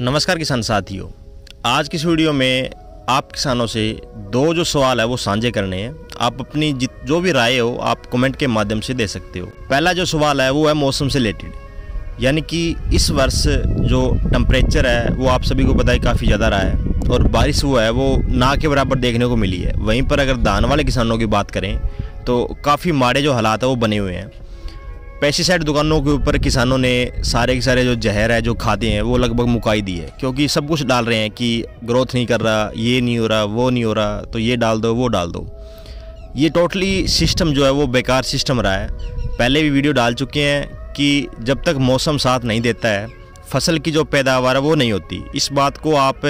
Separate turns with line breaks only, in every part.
नमस्कार किसान साथियों। आज की इस वीडियो में आप किसानों से दो जो सवाल है वो साझे करने हैं, आप अपनी जित जो भी राय हो, आप कमेंट के माध्यम से दे सकते हो। पहला जो सवाल है वो है मौसम से रिलेटेड यानी कि इस वर्ष जो टम्परेचर है, वो आप सभी को पता है काफ़ी ज़्यादा रहा है, और बारिश हुआ है, वो ना के बराबर देखने को मिली है। वहीं पर अगर धान वाले किसानों की बात करें तो काफ़ी माड़े जो हालात है वो बने हुए हैं। पेस्टिसाइड दुकानों के ऊपर किसानों ने सारे के सारे जो जहर है, जो खाते हैं, वो लगभग मुकाई दी है। क्योंकि सब कुछ डाल रहे हैं कि ग्रोथ नहीं कर रहा, ये नहीं हो रहा, वो नहीं हो रहा तो ये डाल दो, वो डाल दो। ये टोटली सिस्टम जो है, वो बेकार सिस्टम रहा है। पहले भी वीडियो डाल चुके हैं कि जब तक मौसम साथ नहीं देता है, फ़सल की जो पैदावार है, वो नहीं होती। इस बात को आप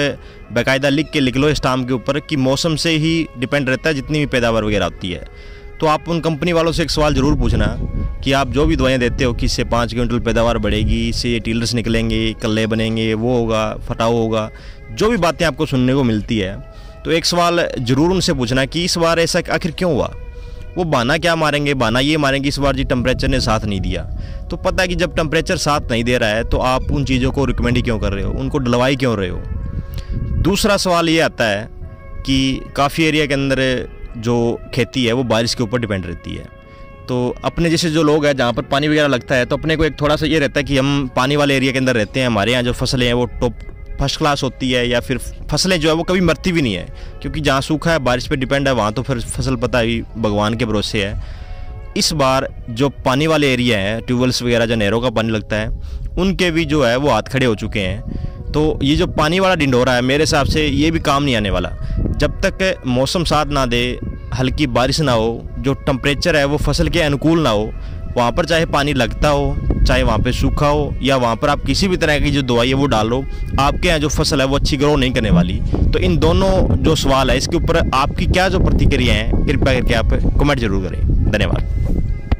बाकायदा लिख के लिख लो स्टाम के ऊपर कि मौसम से ही डिपेंड रहता है, जितनी भी पैदावार वगैरह होती है। तो आप उन कंपनी वालों से एक सवाल ज़रूर पूछना कि आप जो भी दवाइयाँ देते हो, कि इससे पाँच क्विंटल पैदावार बढ़ेगी, इससे ये टीलर्स निकलेंगे, कल्ले बनेंगे, वो होगा, फटाव होगा, जो भी बातें आपको सुनने को मिलती है। तो एक सवाल ज़रूर उनसे पूछना कि इस बार ऐसा आखिर क्यों हुआ? वो बाना क्या मारेंगे, बाना ये मारेंगे, इस बार जी टेम्परेचर ने साथ नहीं दिया। तो पता है कि जब टेम्परेचर साथ नहीं दे रहा है तो आप उन चीज़ों को रिकमेंड क्यों कर रहे हो? उनको डलवाई क्यों रहे हो? दूसरा सवाल ये आता है कि काफ़ी एरिया के अंदर जो खेती है, वो बारिश के ऊपर डिपेंड रहती है। तो अपने जैसे जो लोग हैं, जहाँ पर पानी वगैरह लगता है तो अपने को एक थोड़ा सा ये रहता है कि हम पानी वाले एरिया के अंदर रहते हैं, हमारे यहाँ जो फ़सलें हैं, वो टॉप फ़र्स्ट क्लास होती है या फिर फ़सलें जो है, वो कभी मरती भी नहीं है। क्योंकि जहाँ सूखा है, बारिश पे डिपेंड है, वहाँ तो फिर फ़सल पता ही भगवान के भरोसे है। इस बार जो पानी वाले एरिया हैं ट्यूबवेल्स वगैरह जो नहरों का पानी लगता है, उनके भी जो है, वो हाथ खड़े हो चुके हैं। तो ये जो पानी वाला डिंडोरा है, मेरे हिसाब से ये भी काम नहीं आने वाला। जब तक मौसम साथ ना दे हल्की बारिश ना हो, जो टम्परेचर है वो फ़सल के अनुकूल ना हो, वहाँ पर चाहे पानी लगता हो, चाहे वहाँ पे सूखा हो, या वहाँ पर आप किसी भी तरह की जो दवाई है वो डालो, आपके यहाँ जो फ़सल है वो अच्छी ग्रो नहीं करने वाली। तो इन दोनों जो सवाल है, इसके ऊपर आपकी क्या जो प्रतिक्रिया है, कृपया करके आप कमेंट ज़रूर करें। धन्यवाद।